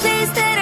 place that